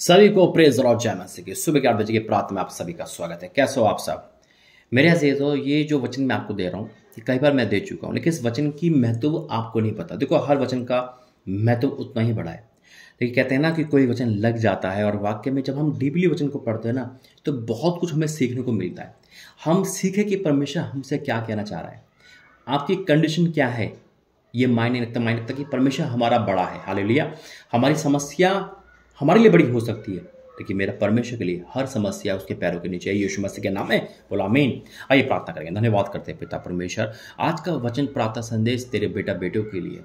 सभी को प्रेज और जय मसीह की सुबह के आठ बजे के प्रात में आप सभी का स्वागत है। कैसे हो आप सब? मेरे अज़ीज़ हो ये जो वचन मैं आपको दे रहा हूँ कई बार मैं दे चुका हूँ, लेकिन इस वचन की महत्व आपको नहीं पता। देखो, हर वचन का महत्व उतना ही बड़ा है। लेकिन कहते हैं ना कि कोई वचन लग जाता है, और वाक्य में जब हम डीपली वचन को पढ़ते हैं ना तो बहुत कुछ हमें सीखने को मिलता है। हम सीखे कि परमेश्वर हमसे क्या कहना चाह रहा है? आपकी कंडीशन क्या है? ये मायने रखता मायने रखता कि परमेश्वर हमारा बड़ा है। हाल हमारी समस्या हमारे लिए बड़ी हो सकती है। लेकिन मेरा परमेश्वर के लिए हर समस्या उसके पैरों के नीचे, यीशु मसीह के नाम है बोला मीन आइए प्रार्थना करेंगे। धन्यवाद करते हैं पिता परमेश्वर। आज का वचन प्रार्थना संदेश तेरे बेटा बेटों के लिए,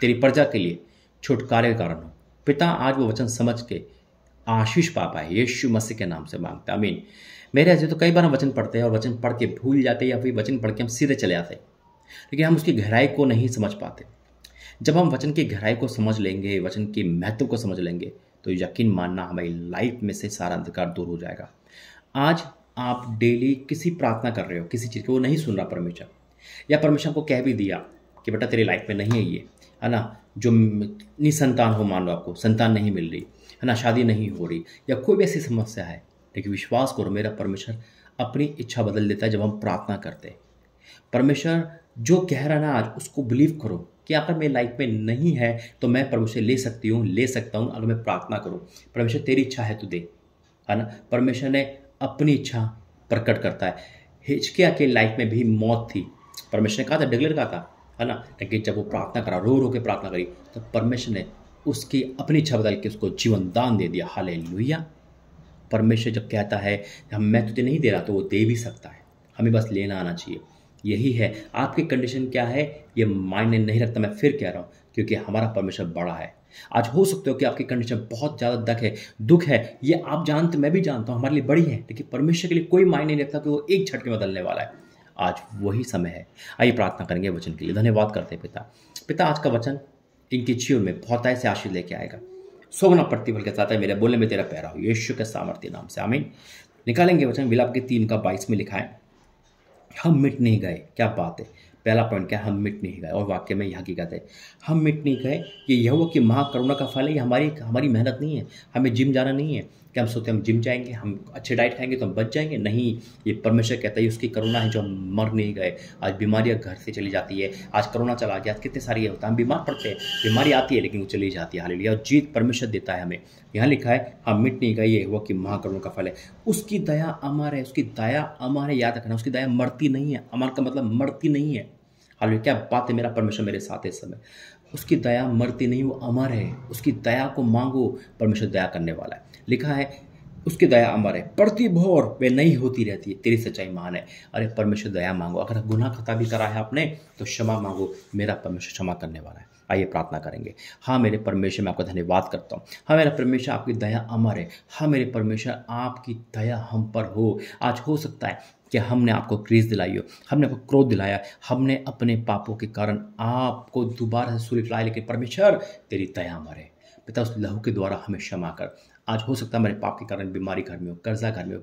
तेरी प्रजा के लिए छुटकारे के कारण हो। पिता, आज वो वचन समझ के आशीष पा पाए। यीशु मसीह के नाम से मांगते हैं अमीन मेरे ऐसे तो कई बार हम वचन पढ़ते हैं और वचन पढ़ के भूल जाते हैं या फिर वचन पढ़ के हम सीधे चले आते लेकिन हम उसकी गहराई को नहीं समझ पाते। जब हम वचन की गहराई को समझ लेंगे, वचन के महत्व को समझ लेंगे तो यकीन मानना हमारी लाइफ में से सारा अंधकार दूर हो जाएगा। आज आप डेली किसी प्रार्थना कर रहे हो, किसी चीज़ को वो नहीं सुन रहा परमेश्वर। या परमेश्वर को कह भी दिया कि बेटा तेरी लाइफ में नहीं है ये, है ना? जो निसंतान हो, मान लो आपको, संतान नहीं मिल रही, है ना? शादी नहीं हो रही, या कोई भी ऐसी समस्या है, लेकिन विश्वास करो मेरा परमेश्वर अपनी इच्छा बदल देता है जब हम प्रार्थना करते हैं। परमेश्वर जो कह रहा ना आज, उसको बिलीव करो कि अगर मेरी लाइफ में नहीं है तो मैं परमेश्वर ले सकती हूँ, ले सकता हूँ, अगर मैं प्रार्थना करूँ। परमेश्वर, तेरी इच्छा है तो दे, है ना? परमेश्वर ने अपनी इच्छा प्रकट करता है। हिचकिया के लाइफ में भी मौत थी। परमेश्वर ने कहा था डिग्लेर कहा था, है ना? लेकिन जब वो प्रार्थना करा, रो रो के प्रार्थना करी तो परमेश्वर ने उसकी अपनी इच्छा बदल के उसको जीवन दान दे दिया। हाल लोहिया परमेश्वर जब कहता है, हम, मैं तुझे नहीं दे रहा तो वो दे भी सकता है। हमें बस लेना आना चाहिए। यही है। आपकी कंडीशन क्या है? ये मायने नहीं रखता मैं फिर कह रहा हूँ, क्योंकि हमारा परमेश्वर बड़ा है। आज हो सकते हो कि आपकी कंडीशन बहुत ज़्यादा दुख है दुख है। ये आप जानते, मैं भी जानता हूँ, हमारे लिए बड़ी है, लेकिन परमेश्वर के लिए कोई मायने नहीं रखता कि वो एक झटके में बदलने वाला है। आज वही समय है। आइए प्रार्थना करेंगे वचन के लिए। धन्यवाद करते हैं पिता। पिता, आज का वचन इनके जीवन में बहुत ऐसे आशीष लेके आएगा। सोगना प्रतिफल के साथ है मेरे बोलने में तेरा पैरा हो। यीशु के सामर्थ्य नाम से, आमीन। निकालेंगे वचन। विलाप के तीन का बाईस में लिखा है हम मिट नहीं गए, क्या बात है? पहला पॉइंट क्या, हम मिट नहीं गए। और वाक्य में यह हकीकत है, हम मिट नहीं गए ये यह हुआ कि महाकरुणा का फल है, ये हमारी हमारी मेहनत नहीं है, हमें जिम जाना नहीं है। कि हम सोचते हम जिम जाएँगे, हम अच्छे डाइट खाएँगे तो हम बच जाएँगे। नहीं, ये परमेश्वर कहता है उसकी करुणा है जो हम मर नहीं गए। आज बीमारियाँ घर से चली जाती है। आज करोना चला गया कितने सारी ये होता है, हम बीमार पड़ते हैं। बीमारी आती है, लेकिन वो चली जाती है। हाल और जीत परमेश्वर देता है हमें। यहाँ लिखा है, हम मिट नहीं गए, ये हुआ कि महाकरुणा का फल है। उसकी दया अमर है, उसकी दया अमर है, याद रखना, उसकी दया मरती नहीं है। अमर का मतलब मरती नहीं है। हाल क्या बात है मेरा परमेश्वर मेरे साथ है इस समय। उसकी दया मरती नहीं वो अमर है। उसकी दया को मांगो, परमेश्वर दया करने वाला है। लिखा है, उसकी दया अमर है। पड़ती भोर, वे नहीं होती रहती। है तेरी सच्चाई मान है। अरे, परमेश्वर दया मांगो। अगर गुना खता भी करा है आपने तो क्षमा मांगो। मेरा परमेश्वर क्षमा करने वाला है। आइए प्रार्थना करेंगे। हाँ मेरे परमेश्वर, मैं आपका धन्यवाद करता हूँ। हाँ मेरा परमेश्वर, आपकी दया अमर है। हाँ मेरे परमेश्वर, आपकी दया हम पर हो। आज हो सकता है कि हमने आपको क्रीज दिलाई हो, हमने आपको क्रोध दिलाया, हमने अपने पापों के कारण आपको दोबारा से सूर्य लाया लेकिन परमेश्वर, तेरी दया अमर है। पिता, उस लहू के द्वारा हमें क्षमा कर। आज हो सकता है मेरे पाप के कारण, बीमारी घर में हो, कर्जा घर में हो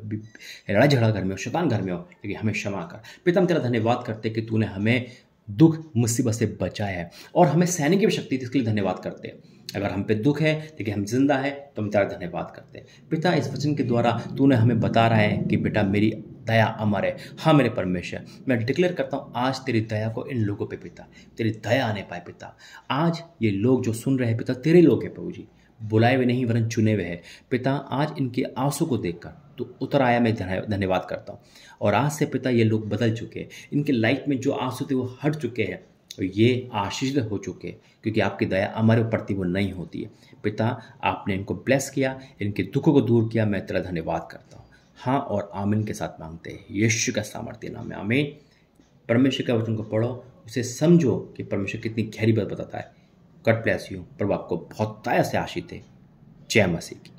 लड़ाई झगड़ा घर में हो, शैतान घर में हो, लेकिन हमें क्षमा कर। पिता, हम तेरा धन्यवाद करते कि तूने हमें दुख मुसीबत से बचाया है। और हमें सहने की भी शक्ति इसके लिए धन्यवाद करते हैं। अगर हम पे दुख है लेकिन हम ज़िंदा है तो हम तेरा धन्यवाद करते हैं। पिता, इस वचन के द्वारा तूने हमें बता रहा है कि बेटा, मेरी दया अमर है। हाँ मेरे परमेश्वर, मैं डिक्लेयर करता हूँ, आज तेरी दया को इन लोगों पे पिता, तेरी दया आने पाए पिता। आज ये लोग जो सुन रहे हैं पिता, तेरे लोग हैं प्रभु जी। बुलाए हुए नहीं, वरन चुने हुए हैं। पिता, आज इनके आँसू को देखकर तो उतर आया, मैं धन्यवाद करता हूँ। और आज से पिता ये लोग बदल चुके हैं। इनके लाइफ में जो आँसू थे वो हट चुके हैं, और ये आशीष हो चुके हैं, क्योंकि आपकी दया हमारे प्रति वो नहीं होती है। पिता, आपने इनको ब्लेस किया, इनके दुखों को दूर किया, मैं तेरा धन्यवाद करता हूँ। हाँ और आमिन के साथ मांगते हैं। यीशु का सामर्थ्य नाम है आमीन। परमेश्वर के वचन को पढ़ो, उसे समझो कि परमेश्वर कितनी गहरी बात बताता है। गॉड ब्लेस यू प्रभु आपको बहुत ताया से आशित है जय मसीह की।